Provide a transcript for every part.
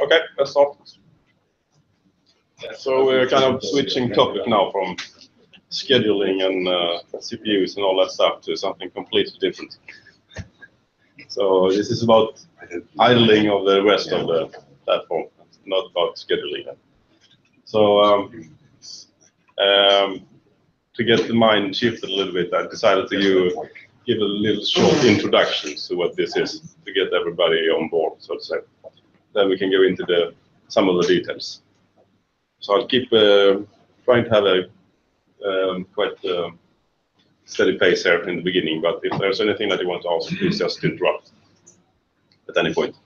Okay, let's start. So we're kind of switching topic now from scheduling and uh, CPUs and all that stuff to something completely different. So this is about idling of the rest of the platform, not about scheduling. So um, um, to get the mind shifted a little bit, I decided to give, give a little short introduction to what this is to get everybody on board, so to say. Then we can go into the some of the details. So I'll keep uh, trying to have a um, quite uh, steady pace here in the beginning, but if there's anything that you want to ask, please just interrupt at any point.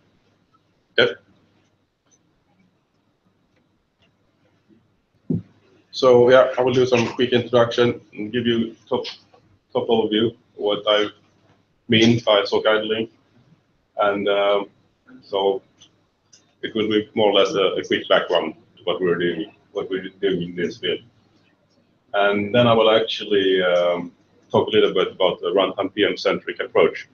Okay? So yeah, I will do some quick introduction and give you top top overview what I mean by SOC idling, and um, so it will be more or less a, a, quick background to what we're doing, what we're doing in this field, and then I will actually um, talk a little bit about the runtime PM centric approach.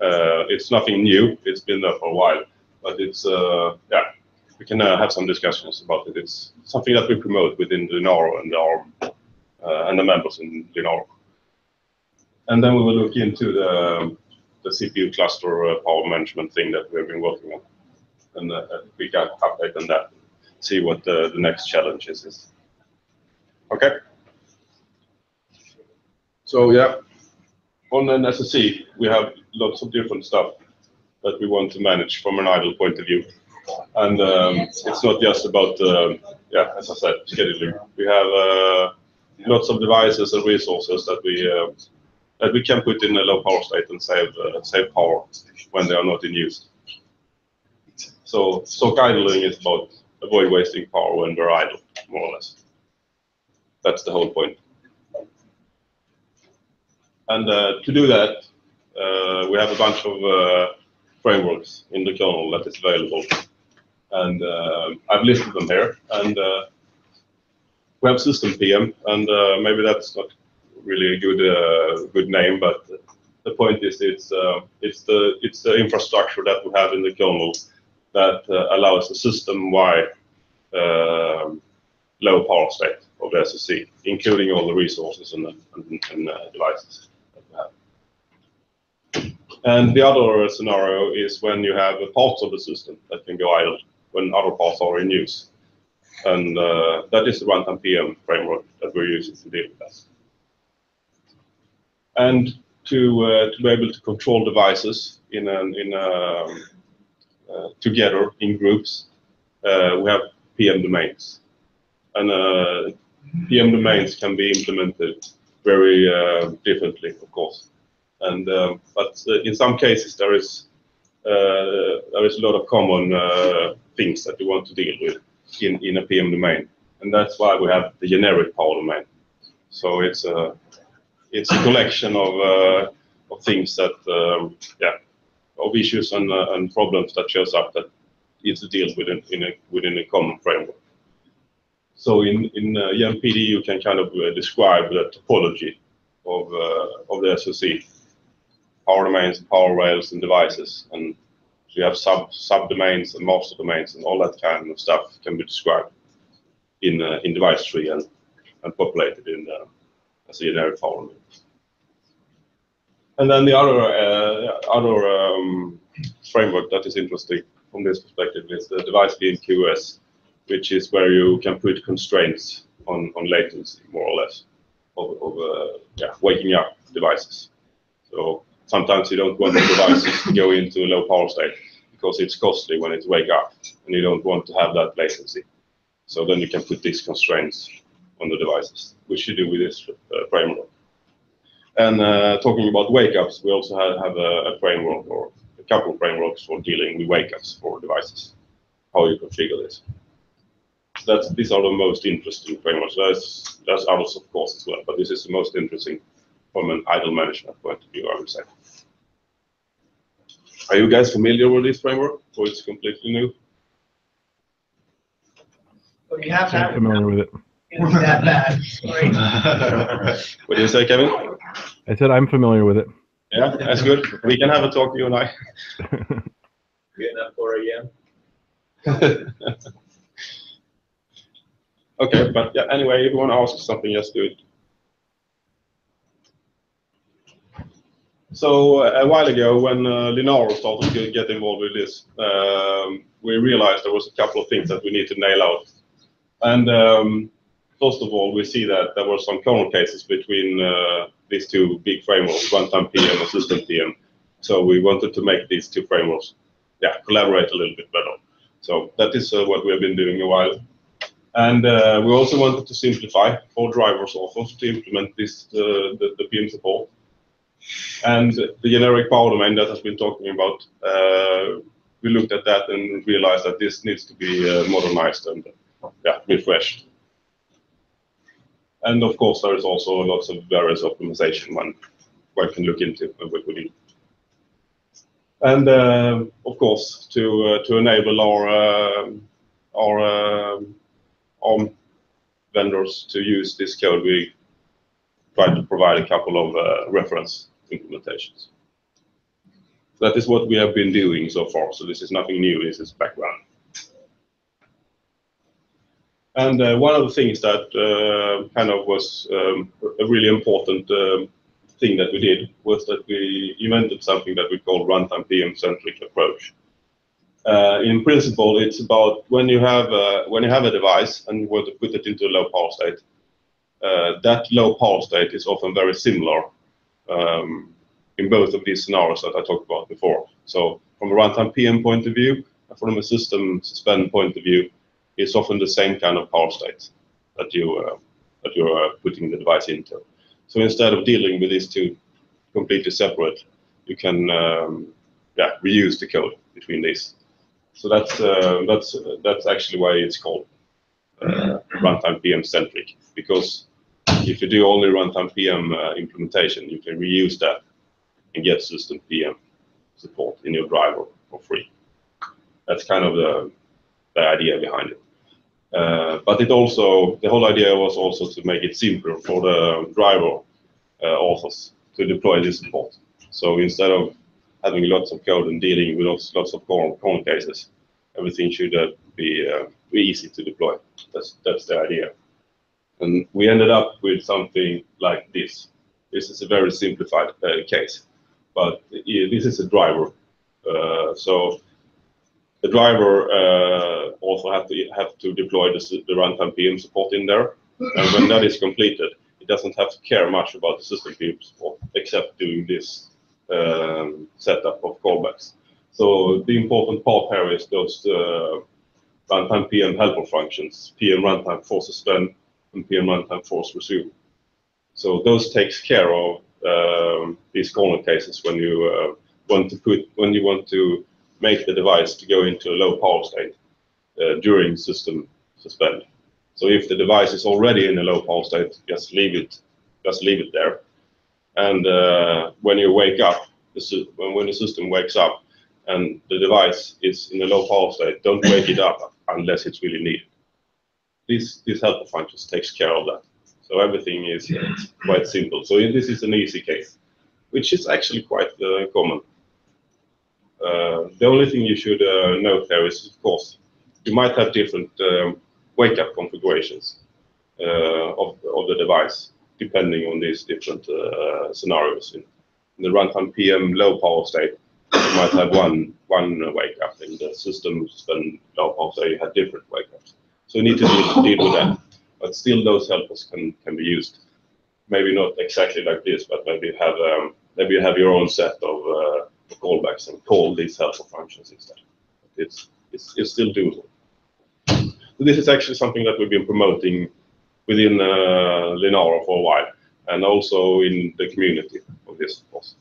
Uh, it's nothing new; it's been there for a while, but it's uh, yeah we can uh, have some discussions about it. It's something that we promote within and our uh, and the members in Linaro. And then we will look into the the CPU cluster uh, power management thing that we've been working on, and uh, we can update on that. See what the, the next challenges is. Okay. So yeah, on an SSE we have lots of different stuff that we want to manage from an idle point of view. And um, it's not just about, uh, yeah, as I said, scheduling. We have uh, lots of devices and resources that we uh, that we can put in a low power state and save uh, save power when they are not in use. So SOC idling is about avoid wasting power when we're idle, more or less. That's the whole point. And uh, to do that, uh, we have a bunch of frameworks in the kernel that is available and uh, I've listed them here. And uh, we have System PM, and uh, maybe that's not really a good good name, but the point is it's it's the it's the infrastructure that we have in the kernel that allows a system-wide um, low power state of the SSE, including all the resources and, and, and uh, devices that we have. And the other scenario is when you have a parts of the system that can go idle when other parts are in use. And uh, that is the runtime PM framework that we're using to deal with that. And to, uh, to be able to control devices in, in a, uh, together in groups, uh, we have PM domains. And uh, PM domains can be implemented very uh, differently, of course. And but in some cases there is there is a lot of common things that you want to deal with in, in a PM domain. And that's why we have the generic power domain. So it's a, it's a collection of, uh, of things that, um, yeah, of issues and, uh, and problems that shows up that needs to deal with in, a, within a common framework. So in, in uh, you can kind of uh, describe the topology of, uh, of the SOC, power domains, power rails, and devices. And so you have sub subdomains and master domains and all that kind of stuff can be described in uh, in device tree and, and populated in the, as a generic file. And then the other uh, other um, framework that is interesting from this perspective is the device PM QoS, which is where you can put constraints on, on latency, more or less, of, of uh, yeah, waking up devices. So sometimes you don't want the devices to go into a low power state because it's costly when it wake up and you don't want to have that latency. So then you can put these constraints on the devices, which you do with this uh, framework. And uh, talking about wake-ups, we also have, have a, a, framework or a couple of frameworks for dealing with wake-ups for devices, how you configure this. So that's, these are the most interesting frameworks. There's, there's others, of course, as well, but this is the most interesting from an idle management point of view, I would say. Are you guys familiar with this framework, or it's completely new? Well, you have I'm familiar with it. It's that bad. what do you say, Kevin? I said I'm familiar with it. Yeah, that's good. We can have a talk, you and I. in M4 again. Okay, but yeah, anyway, if you want to ask something, just do it. So a while ago, when uh, Linaro started to get involved with this, um, we realized there was a couple of things that we need to nail out. And um, first of all, we see that there were some corner cases between uh, these two big frameworks, runtime PM and system PM. So we wanted to make these two frameworks, yeah, collaborate a little bit better. So that is uh, what we have been doing a while. And uh, we also wanted to simplify for drivers also to implement this, uh, the, the PM support. And the generic power domain that has been talking about, uh, we looked at that and realized that this needs to be uh, modernized and yeah, refreshed. And of course, there is also lots of various optimization one one can look into need. And uh, of course, to uh, to enable our uh, our ARM vendors to use this code, we try to provide a couple of uh, reference implementations. That is what we have been doing so far. So this is nothing new. This is background. And uh, one of the things that uh, kind of was um, a really important um, thing that we did was that we invented something that we call runtime PM centric approach. Uh, in principle, it's about when you have a, when you have a device and you want to put it into a low power state. Uh, that low power state is often very similar um, in both of these scenarios that I talked about before. So from a runtime PM point of view, from a system suspend point of view, it's often the same kind of power state that you uh, that you are putting the device into. So instead of dealing with these two completely separate, you can um, yeah reuse the code between these. So that's uh, that's that's actually why it's called uh, runtime PM centric because if you do only runtime PM uh, implementation, you can reuse that and get system PM support in your driver for free. That's kind of the the idea behind it. Uh, but it also the whole idea was also to make it simpler for the driver uh, authors to deploy this support. So instead of having lots of code and dealing with lots, of corner, cases. Everything should uh, be, easy to deploy. That's, that's the idea. And we ended up with something like this. This is a very simplified case, but this is a driver. So the driver also have to have to deploy the, the runtime PM support in there. And when that is completed, it doesn't have to care much about the system PM support, except doing this um, setup of callbacks. So the important part here is those uh, runtime PM helper functions, PM runtime force suspend and PM runtime force resume. So those takes care of um, these corner cases when you uh, want to put when you want to make the device to go into a low power state during system suspend. So if the device is already in a low power state, just leave it, just leave it there. And uh, when you wake up, the, when the system wakes up and the device is in a low power state, don't wake it up unless it's really needed. This, this helper functions takes care of that. So everything is uh, quite simple. So this is an easy case, which is actually quite uh, common. Uh, the only thing you should uh, note there is, of course, you might have different um, wake-up configurations uh, of, of the device depending on these different uh, scenarios. In, in, the runtime PM low power state, you might have one one wake up. In the then low power state, you have different wake ups. So you need to deal, deal with that. But still, those helpers can can be used. Maybe not exactly like this, but maybe have um, maybe you have your own set of uh, callbacks and call these helper functions instead. It's it's, it's still doable. So this is actually something that we've been promoting within uh, Linaro for a while, and also in the community of this, course.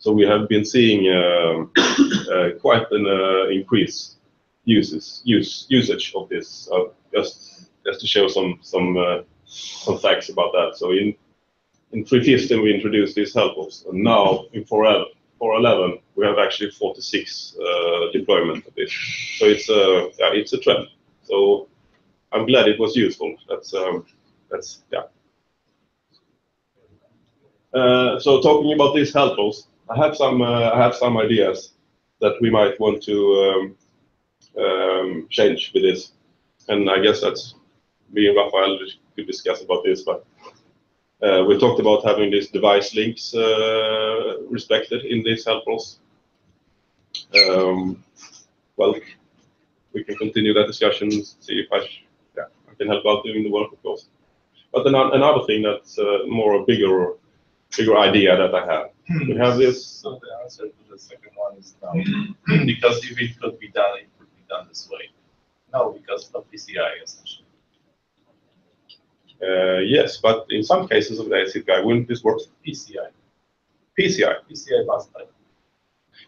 So we have been seeing uh, uh, quite an uh, increase uses, use, usage of this. Uh, just just to show some some uh, some facts about that. So in in 3.15 we introduced these helpers, and now in 4.11 we have actually 46 deployment of this. So it's a yeah, it's a trend. So I'm glad it was useful. That's um, that's yeah. Uh, so talking about these helpers, I have some uh, I have some ideas that we might want to um, um, change with this. And I guess that's me and Rafael could discuss about this, but uh, we talked about having these device links uh, respected in these helpers. Um, well, we can continue that discussion, see if I, can help out doing the work, of course. But then another thing that's uh, more a bigger, bigger idea that I have. We have this, So the answer to the second one is no, because if it could be done, it could be done this way. No, because of PCI essentially. uh, yes, but in some cases of the ACPI, wouldn't this work? PCI, PCI. PCI bus type.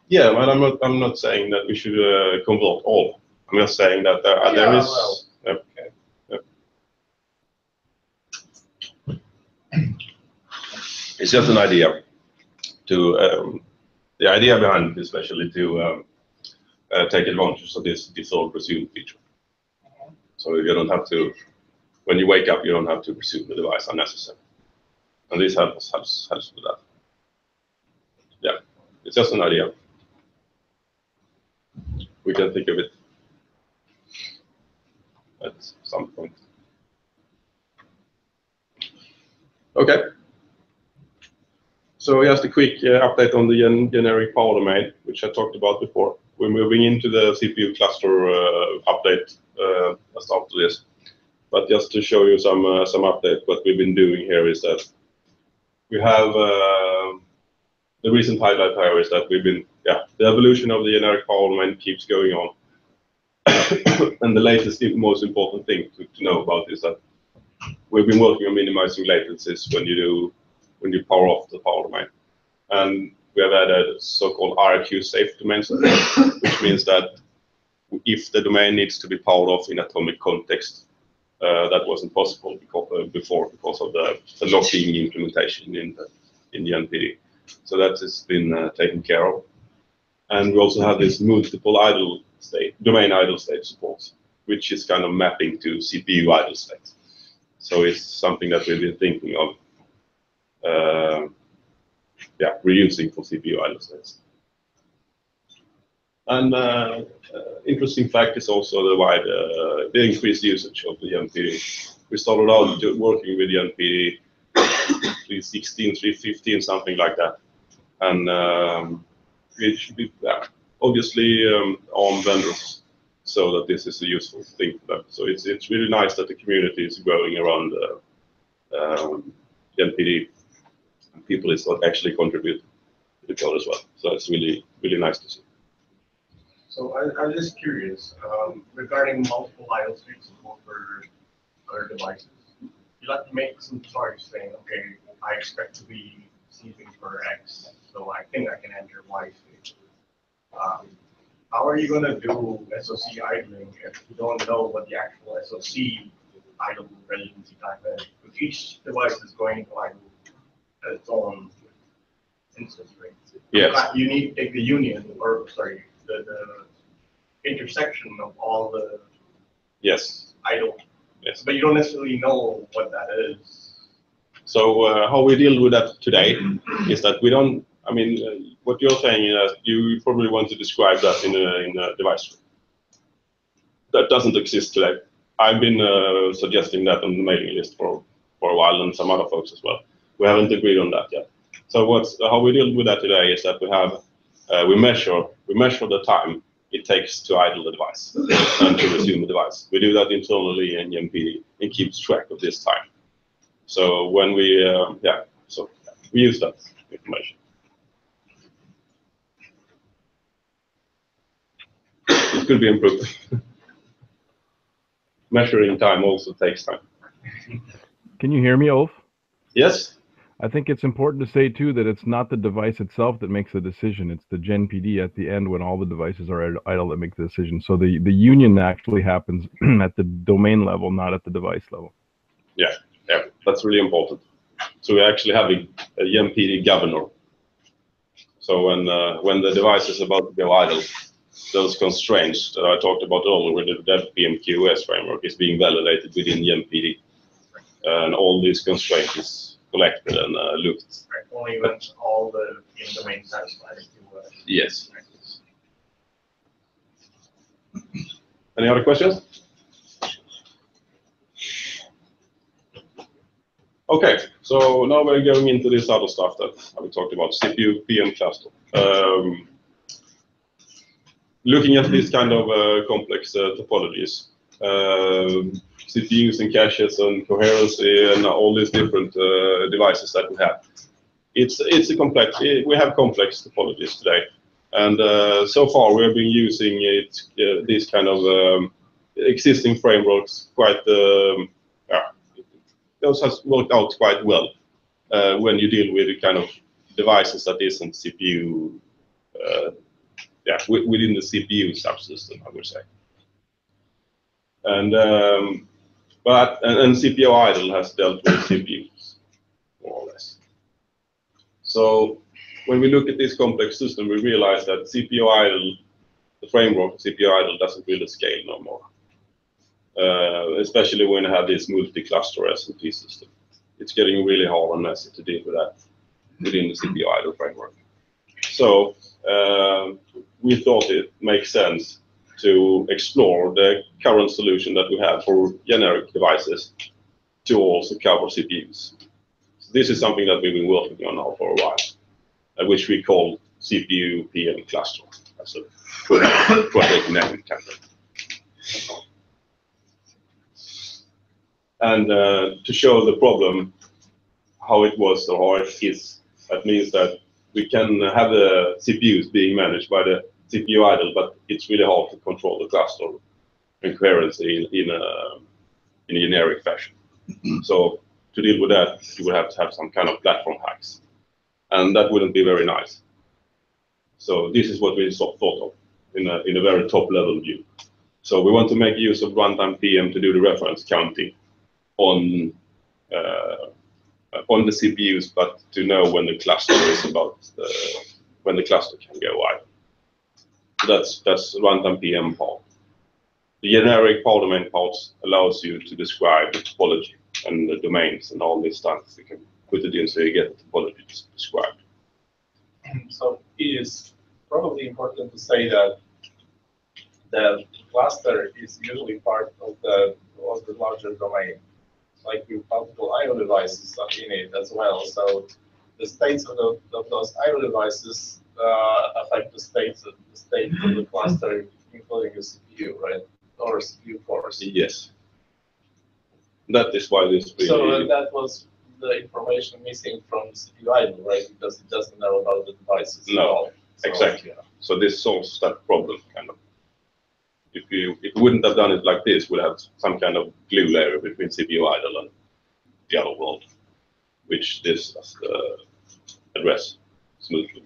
Yeah, but I'm not, I'm not saying that we should uh, convert all. I'm just saying that there, uh, there Yeah, is. well, yeah. okay. It's just an idea to, um, the idea behind it especially to um, uh, take advantage of this dissolve resume feature. So you don't have to, when you wake up, you don't have to resume the device unnecessarily. And this helps, helps, helps with that. Yeah, it's just an idea. We can think of it at some point. Okay. So just a quick uh, update on the gen- generic power domain, which I talked about before. We're moving into the CPU cluster uh, update uh, as after this. But just to show you some uh, some update, what we've been doing here is that we have uh, the recent highlight here is that we've been yeah the evolution of the generic power domain keeps going on. and the latest, most important thing to, to know about is that we've been working on minimizing latencies when you do when you power off the power domain. And we have added so-called IRQ safe domain support, which means that if the domain needs to be powered off in atomic context, uh, that wasn't possible because, uh, before because of the, the locking implementation in the, in the genpd. So that has been uh, taken care of. And we also have this multiple idle state, domain idle state support, which is kind of mapping to CPU idle state. So it's something that we've been thinking of yeah, reusing for CPU states. And uh, uh, interesting fact is also the wide, uh, the increased usage of the genpd. We started out working with the genpd 316, 315, something like that. And um, it should be, yeah, obviously, um, ARM vendors so that this is a useful thing for them. So it's, it's really nice that the community is growing around uh, um, and people is what actually contribute to the code as well. So it's really, really nice to see. So I, I'm just curious, um, regarding multiple idle state support for other devices. You have to make some choice saying, okay, I expect to be receiving for X, so I think I can enter Y state. Um, How are you gonna do SOC idling if you don't know what the actual SOC idle residency time is? Because each device is going to idle its own instance rate. Yes. You need to take the union, or, sorry, the, the intersection of all the Yes, idle, yes. but you don't necessarily know what that is. So uh, how we deal with that today is that we don't. I mean, uh, what you're saying is that you probably want to describe that in a in a device. That doesn't exist today. I've been uh, suggesting that on the mailing list for for a while, and some other folks as well. We haven't agreed on that yet. So what's how we deal with that today is that we have uh, we measure we measure the time it takes to idle the device and to resume the device. We do that internally in genpd and keeps track of this time. So when we, uh, yeah, so we use that information. It could be improved. Measuring time also takes time. Can you hear me, Ulf? Yes, I think it's important to say too that it's not the device itself that makes the decision. It's the Gen PD at the end when all the devices are idle- that make the decision. So the, the union actually happens at the domain level, not at the device level. yeah, yeah, that's really important. So we actually have a, a governor. So when uh, when the device is about to go idle, those constraints that I talked about earlier with the Dev PM QoS framework is being validated within the genpd. And all these constraints collected and uh, looked. Right. Only when all the in domain satisfied. Uh, yes. Practice. Any other questions? Okay, so now we're going into this other stuff that we talked about, CPU, PM cluster. Um, looking at these kind of uh, complex uh, topologies, um, CPUs and caches and coherency and all these different uh, devices that we have. It's it's a complex. We have complex topologies today, and uh, so far we have been using it uh, these kind of um, existing frameworks quite. Um, yeah, those has worked out quite well when you deal with the kind of devices that isn't CPU. Yeah, within the CPU subsystem, I would say. And um, but and, and CPU idle has dealt with CPUs more or less. So when we look at this complex system, we realize that CPU idle, the framework CPU idle doesn't really scale no more. Uh, especially when you have this multi-cluster SMP system. It's getting really hard and messy to deal with that within the CPU idle framework. So um we thought it makes sense to explore the current solution that we have for generic devices to also cover CPUs. So this is something that we've been working on now for a while, uh, which we call CPU PM cluster as a project name. And uh, to show the problem, how it was or how it is, that means that we can have the CPUs being managed by the CPU idle, but it's really hard to control the cluster and coherency in, in, a, in a generic fashion. so to deal with that, you would have to have some kind of platform hacks, and that wouldn't be very nice. So this is what we sort thought of in a, in a very top level view. So we want to make use of runtime PM to do the reference counting on uh, on the CPUs, but to know when the cluster is about uh, when the cluster can go idle. That's that's runtime PM part. The generic power domain parts allows you to describe the topology and the domains and all these stuff. You can put it in so you get the topology described. So it is probably important to say that the cluster is usually part of the of the larger domain, like with multiple I/O devices in it as well. So the states of, the, of those I/O devices affect the states of the state of the cluster, including the CPU, right, or CPU cores. Yes. That is why this So uh, that was the information missing from CPU idle, right? Because it doesn't know about the devices at No, all. So, exactly. yeah. so this solves that problem kind of. If you if you wouldn't have done it like this, we'd have some kind of glue layer between CPU idle and the other world, which this uh, address smoothly.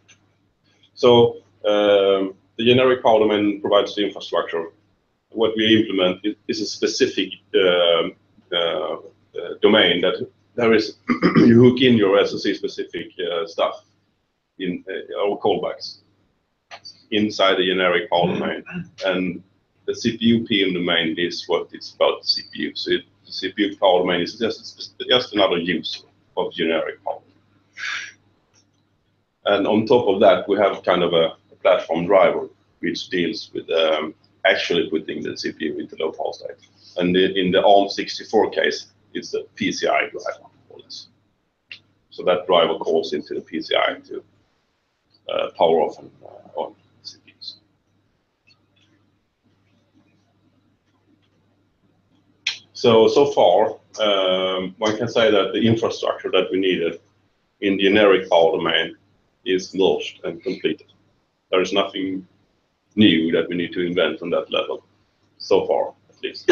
So um, the generic power domain provides the infrastructure. What we implement is, a specific um, uh, uh, domain that there is you hook in your SoC specific uh, stuff in uh, our callbacks inside the generic power domain, and the CPU PM domain is what it's about CPU. So it, the CPU power domain is just just another use of generic power. And on top of that, we have kind of a, platform driver which deals with um, actually putting the CPU into low power state. And the, in the ARM64 case, it's a PSCI driver, more or less. So that driver calls into the PSCI to uh, power off and uh, on CPUs. So, so far, um, one can say that the infrastructure that we needed in the generic power domain is launched and completed. There is nothing new that we need to invent on that level, so far at least.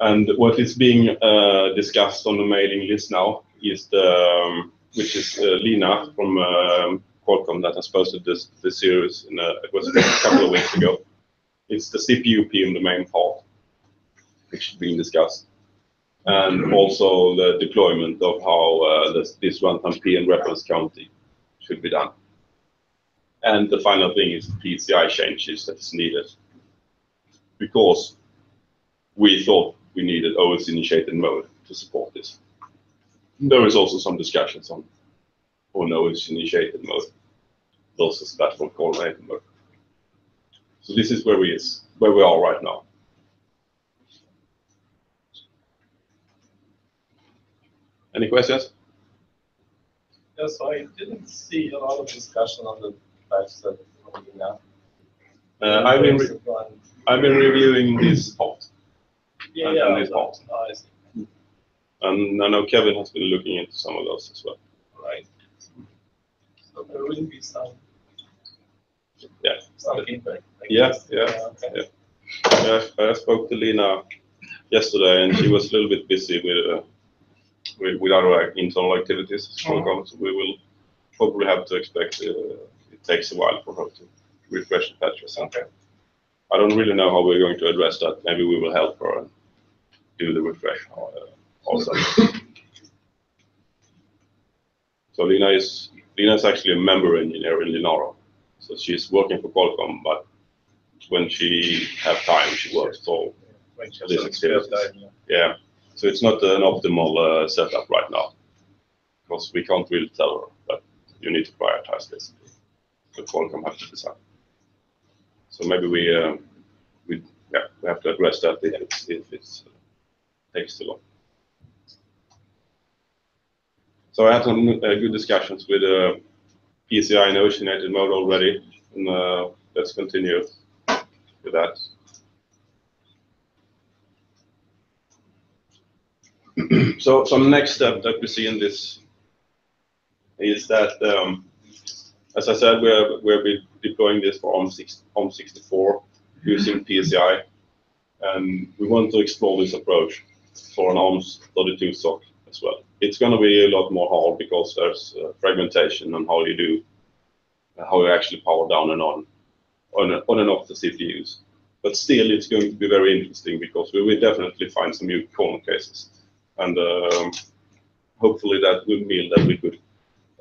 and what is being uh, discussed on the mailing list now is the, um, which is uh, Lina from um, Qualcomm that has posted this, this series, in a, it was a couple of weeks ago. It's the CPU PM main part, which is being discussed and also the deployment of how uh, this, runtime PM reference counting should be done. And the final thing is PSCI changes that is needed because we thought we needed OS initiated mode to support this. There is also some discussions on on OS initiated mode versus platform coordinated mode. So this is where we is, where we are right now. Any questions? Yeah, so I didn't see a lot of discussion on the patch set from. Uh, I've been, I've been reviewing this part, Yeah, and- yeah. and this part. I see, and I know Kevin has been looking into some of those as well. right. So there will be some. Yeah. Some feedback. I Yeah, yeah, okay. yeah. Yeah, I spoke to Lina yesterday, and she was a little bit busy with uh, with, with like, internal activities. So Mhm. we will probably have to expect uh, it takes a while for her to refresh the patch or something. I don't really know how we're going to address that. Maybe we will help her and do the refresh uh, also. so Lina is Lina is actually a member engineer in Linaro. So she's working for Qualcomm, but when she have time, she works for When she This experience. spare time, yeah. So it's not an optimal uh, setup right now because we can't really tell that you need to prioritize this. The Qualcomm have to decide. So maybe we uh, we yeah we have to address that if it's uh, takes too long. So I had some good discussions with PSCI and OS initiated mode already, and let's continue with that. So, so the next step that we see in this is that, um, as I said, we're, we're deploying this for ARM6, ARM64 using PSCI. And we want to explore this approach for an ARM32 SOC as well. It's going to be a lot more hard because there's uh, fragmentation on how you do, how you actually power down and on, on, on and off the CPUs. But still, it's going to be very interesting because we will definitely find some new corner cases and um, hopefully that will mean that we could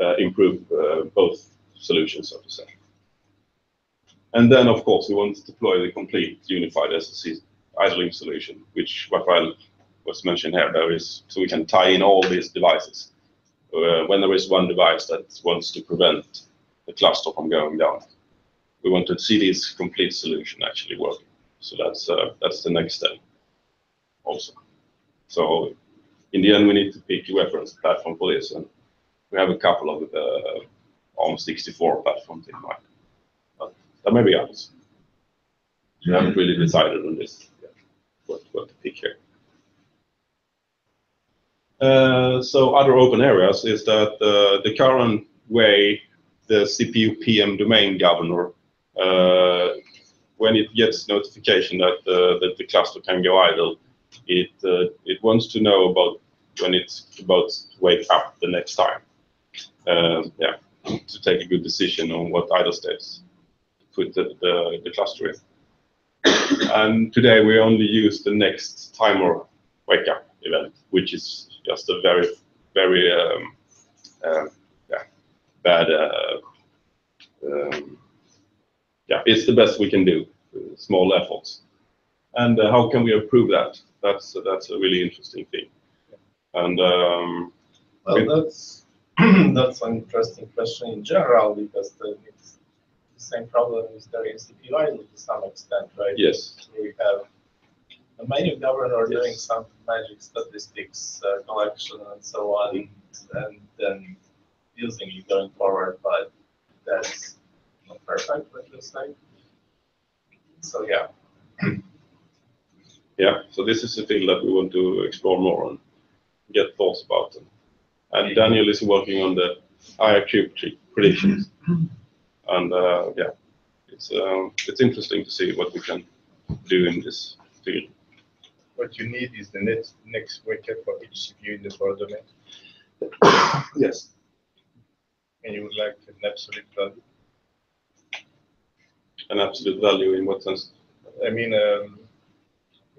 uh, improve uh, both solutions, so to say. And then, of course, we want to deploy the complete unified SSC idling solution, which Rafael was mentioned here. There is so we can tie in all these devices. Uh, when there is one device that wants to prevent the cluster from going down, we want to see this complete solution actually working. So that's uh, that's the next step, also. So in the end, we need to pick a reference platform for this, and we have a couple of uh, ARM64 platforms in mind. But there may be others. We haven't really decided on this yet, what, what to pick here. Uh, so other open areas is that uh, the current way the CPU PM domain governor, when it gets notification that, the cluster can go idle, it it wants to know about when it's about to wake up the next time. Um, yeah, to take a good decision on what idle states to put the, the, the cluster in. And today we only use the next timer wake up event, which is just a very, very um, uh, yeah, bad. Uh, um, yeah, it's the best we can do, small efforts. And uh, how can we improve that? That's that's a really interesting thing. And um, Well, that's, that's an interesting question in general, because the, it's the same problem is there in CPU to some extent, right? yes, We have a menu governor doing some magic statistics uh, collection and so on, and then using it going forward, but that's not perfect, let's just say. So, yeah, yeah. So this is a field that we want to explore more and get thoughts about. Them. And Daniel is working on the IRQ pre- predictions. And uh, yeah, it's um, it's interesting to see what we can do in this field. What you need is the next, next wake up for each CPU in the power domain, Yes. and you would like an absolute value. An absolute value in what sense? I mean, um,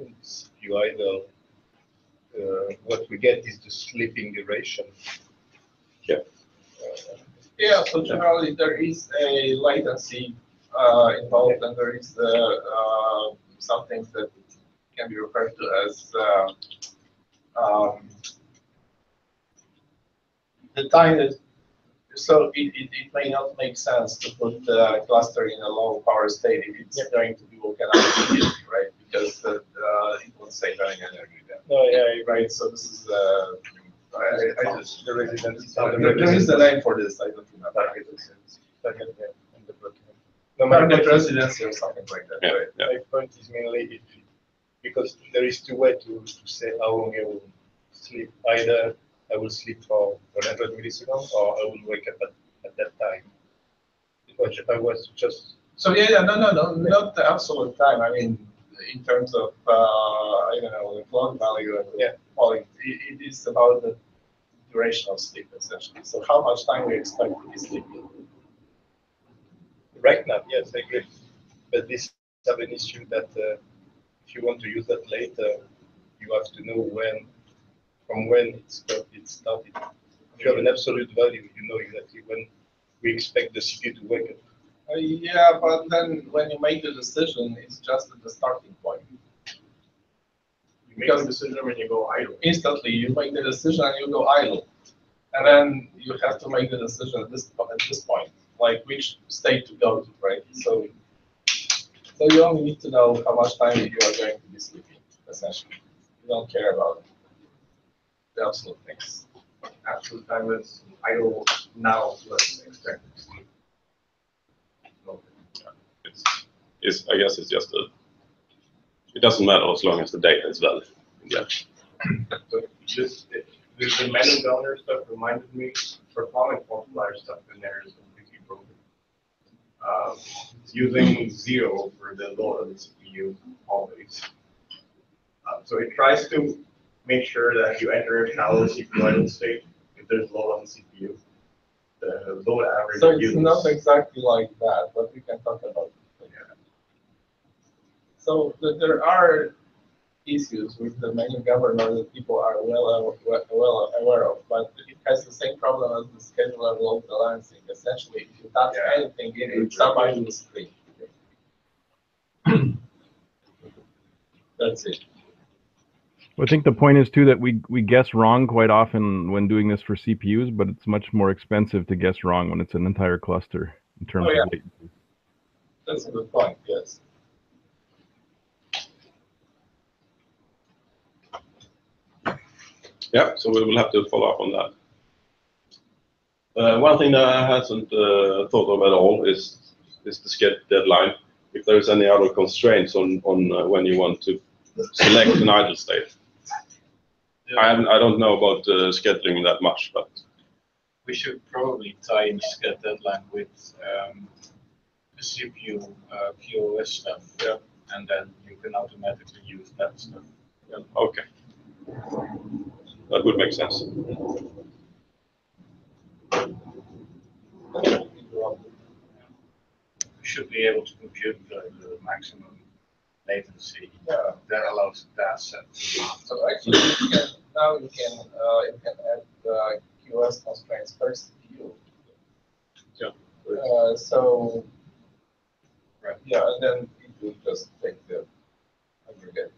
in CPU idle, what we get is the sleeping duration. Yeah. Uh, Yeah, so generally there is a latency uh, involved and there is uh, uh, some things that can be referred to as uh, um, the time that So it, it, it may not make sense to put the cluster in a low power state if it's going to be woken up immediately, right? Because the, uh, it will save any energy then. No, yeah, Right, so this is, uh, I, I just, the residents. there there is the name for this, I don't remember. Target residence, target, yeah, the block. No, my Target point is- residency or something like that, Yeah, right? yeah. My point is mainly if, because there is two ways to, to say how long I will sleep. Either I will sleep for one hundred milliseconds or I will wake up at, at that time. Which I was just, So, yeah, yeah, no, no, no, not the absolute time, I mean, in terms of, uh, I don't know, the clock value and Yeah. quality, it, it is about the duration of sleep essentially. So how much time we expect to be sleeping? right now, yes, I agree. But this have an issue that uh, if you want to use that later, you have to know when, from when it's got- it started. If you have an absolute value, you know exactly when we expect the CPU to wake up. Uh, yeah, but then when you make the decision, it's just at the starting point. You make a decision when you go idle. Instantly, you make the decision and you go idle. And then you have to make the decision at this, at this point, like which state to go to, right? So, so you only need to know how much time you are going to be sleeping, essentially. You don't care about the absolute things. Absolute time is idle now plus expected sleep. Okay. It's, it's, I guess it's just a, it doesn't matter as long as the data is valid. Yeah. So this, the, the menu governor stuff reminded me, for performance multiplier stuff in there is completely broken. Uh, it's using zero for the load of the CPU always. Uh, so it tries to make sure that you enter a shallow CPU idle state if there's load on the CPU. The load average. So it's uses- not exactly like that, but we can talk about it. So th- there are issues with the menu governor that people are well, well- well aware of, but it has the same problem as the scheduler load balancing. Essentially, if you touch Yeah. anything in it, somebody will scream. That's it. I think the point is too that we we guess wrong quite often when doing this for CPUs, but it's much more expensive to guess wrong when it's an entire cluster in terms Oh, yeah. of latency. That's a good point, yes. Yeah, so we will have to follow up on that. Uh, one thing that I hasn't uh, thought of at all is is the schedule deadline. If there's any other constraints on on uh, when you want to select an idle state. I haven't, I don't know about uh, scheduling that much, but we should probably tie in sched deadline with um, the CPU uh, QoS stuff. Yeah. And then you can automatically use that stuff. Yeah. okay. That would make sense. We should be able to compute the, the maximum latency Yeah. that allows that set. So actually, you can, now you can, uh, you can add the QoS constraints per CPU. Yeah. Uh, so, Right. yeah, and then it will just take the aggregate.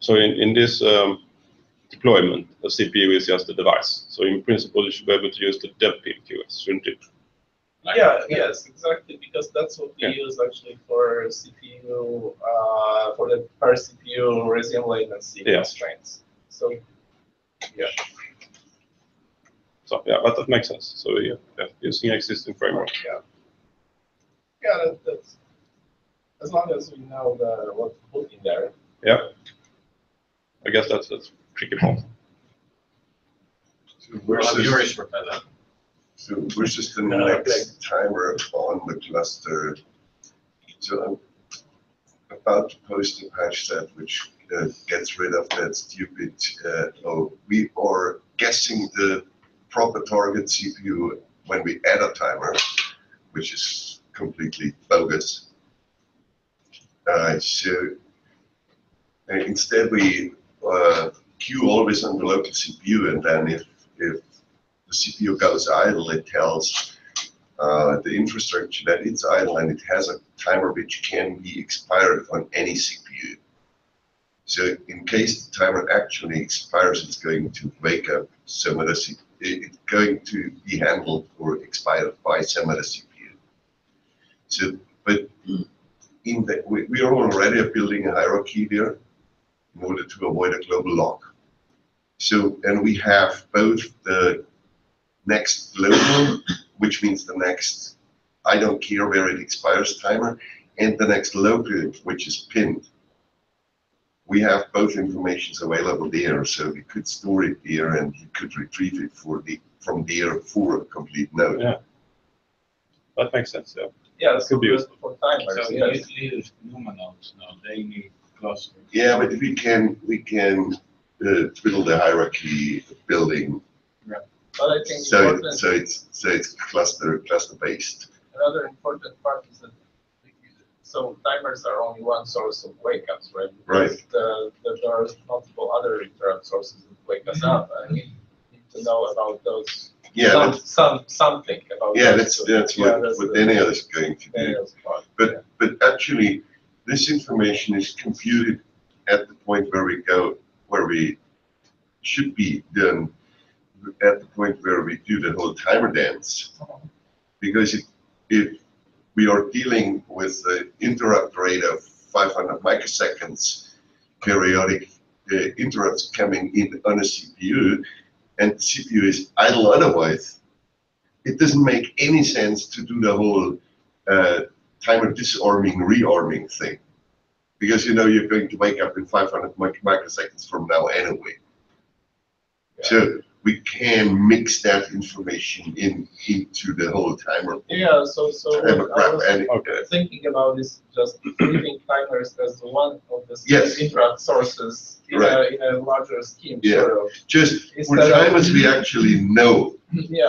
So in, in this um, deployment, a CPU is just a device. So in principle, you should be able to use the dev PQS, shouldn't it? Yeah, yes, exactly, because that's what we Yeah. use actually for CPU, uh, for the per CPU resume latency Yeah. constraints. So, yeah. So yeah, but that makes sense. So yeah, yeah, using existing framework. Yeah. Yeah, that, that's, as long as we know the, what to put in there. Yeah. I guess that's that's tricky part. So where's Well, this- yours were better. So where's just the No, next timer on the cluster? So I'm about to post a patch set which uh, gets rid of that stupid, uh, oh, we are guessing the proper target CPU when we add a timer, which is completely bogus. Uh, so uh, instead we uh, queue always on the local CPU and then if, if the CPU goes idle, it tells uh, the infrastructure that it's idle and it has a timer which can be expired on any CPU. So in case the timer actually expires, it's going to wake up some other CPU. it's going to be handled or expired by some other CPU. So, but in the, we, we are already building a hierarchy there in order to avoid a global lock. So, and we have both the next global, which means the next, I don't care where it expires timer, and the next local, which is pinned. We have both informations available there, so we could store it there and you could retrieve it for the, from there for a complete node. Yeah. That makes sense, yeah. Yeah, so Could be just for timers, So yes. you use NUMA nodes now, they need clusters. Yeah, but we can, we can, uh, twiddle the hierarchy building, Yeah. But I think so, so it's, so it's cluster, cluster based. another important part is that, so timers are only one source of wake ups, right? Right. The, the- there are multiple other interrupt sources that wake us up, and we need to know about those. Yeah, Some, that's, some, something about. yeah, that's, that's yeah, what, what Daniel is going to do. Part. But, but actually, this information is computed at the point where we go, where we should be done, at the point where we do the whole timer dance. Because if, if we are dealing with the interrupt rate of five hundred microseconds, periodic uh, interrupts coming in on a CPU, and the CPU is idle otherwise, it doesn't make any sense to do the whole uh, timer disarming, rearming thing. Because you know you're going to wake up in 500 mic- microseconds from now anyway. So we can mix that information in into the whole timer. Yeah, so, so timer I was and Okay. thinking about is just treating timers as one of the Yes. interrupt sources in a, in a larger scheme, Yeah. sort of. just for Instead of- timers, we actually know Yeah,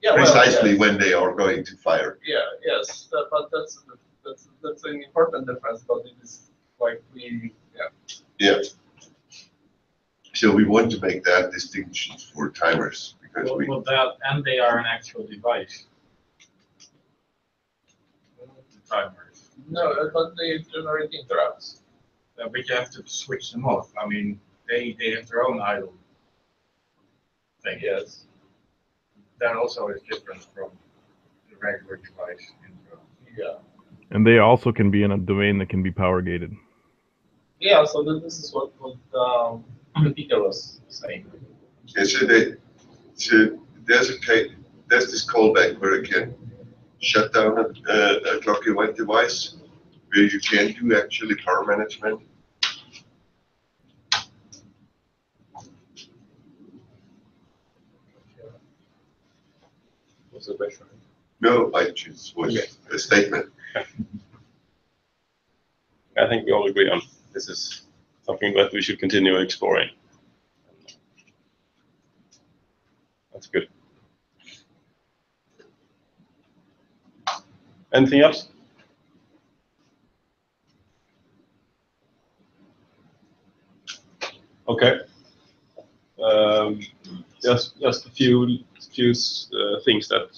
yeah, well, precisely yes. when they are going to fire. Yeah, yes, that- but that's, that's, that's an important difference, but it is like we, yeah. So we want to make that distinction for timers because Well, we, well, that, and they are an actual device, the timers. No, but they generate interrupts. Uh, But you have to switch them off. I mean, they, they have their own idle thing. Yes. That also is different from the regular device. intro. Yeah. And they also can be in a domain that can be power gated. Yeah, so th- this is what, what, um, Peter was saying. and so they, so there's a there's this callback where you can shut down a, a clock event device where you can do actually power management. Was the question. No, I just was a statement. I think we all agree on this is something that we should continue exploring. That's good. Anything else? Okay. Um, just just a few few uh, things that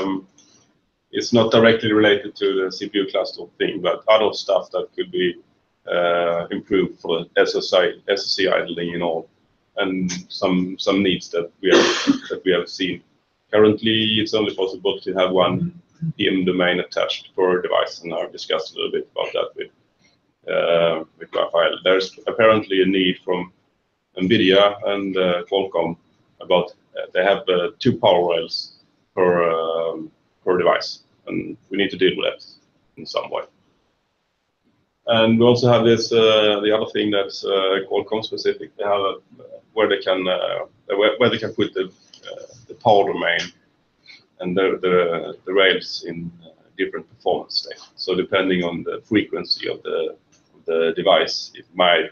um, is not directly related to the CPU cluster thing, but other stuff that could be improved for SoC idling and all, and some some needs that we have that we have seen. Currently, it's only possible to have one PM domain attached per device, and I've discussed a little bit about that with uh, with Rafael. There's apparently a need from NVIDIA and uh, Qualcomm about uh, they have uh, two power rails per um, per device, and we need to deal with that in some way. And we also have this uh, the other thing that's uh, Qualcomm specific. They have a, where they can uh, where, where they can put the the power domain and the the, the rails in different performance state. So depending on the frequency of the the device, it might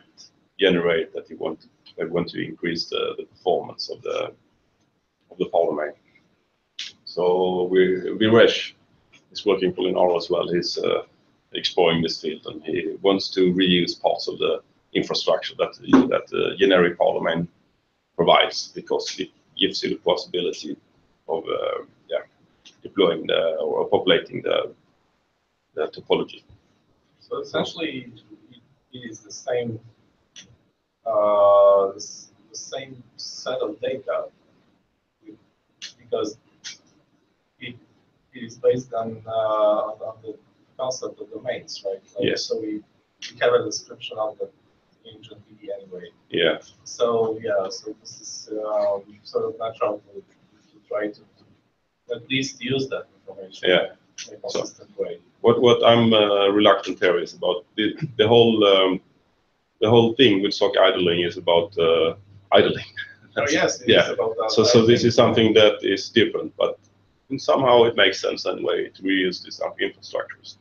generate that you want they want to increase the, the performance of the of the power domain. So we Viresh is working for Linaro as well. He's uh, exploring this field and he wants to reuse parts of the infrastructure that that the generic domain provides because it gives you the possibility of uh, yeah deploying the or populating the the topology. So essentially, it- is the same, uh, the same set of data because it, it is based on, uh, on the concept of domains, right? Like, Yes. So we, we have a description of the in GenPD anyway. Yeah, So, yeah, so this is um, sort of natural to, to try to, to at least use that information yeah. in a consistent way. What what I'm uh, reluctant here is about the the whole um, the whole thing with SoC idling is about uh, idling. Oh, yes, it is yeah. So so this is something that is different, but somehow it makes sense anyway to reuse these infrastructures.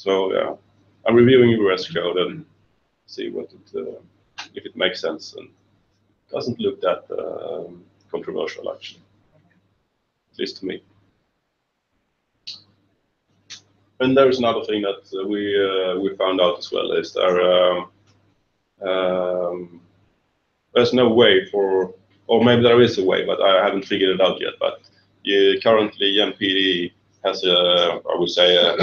So yeah, I'm reviewing US code and see what it uh, if it makes sense and doesn't look that um, controversial actually, at least to me. And there is another thing that uh, we uh, we found out as well is there um, um, there's no way for or maybe there is a way, but I haven't figured it out yet. But uh, currently, genpd has a I would say a,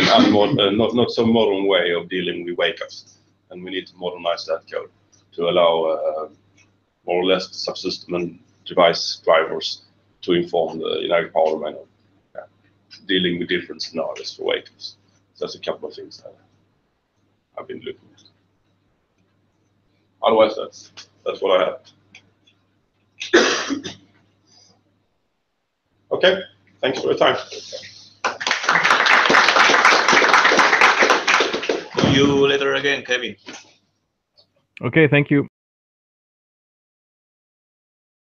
not not so modern way of dealing with wake-ups, and we need to modernize that code to allow uh, more or less subsystem and device drivers to inform the United Power Man of yeah, dealing with different scenarios for wake-ups. So that's a couple of things that I've been looking at. Otherwise, that's that's what I have. Okay, thanks for your time. You later again, Kevin. Okay, thank you.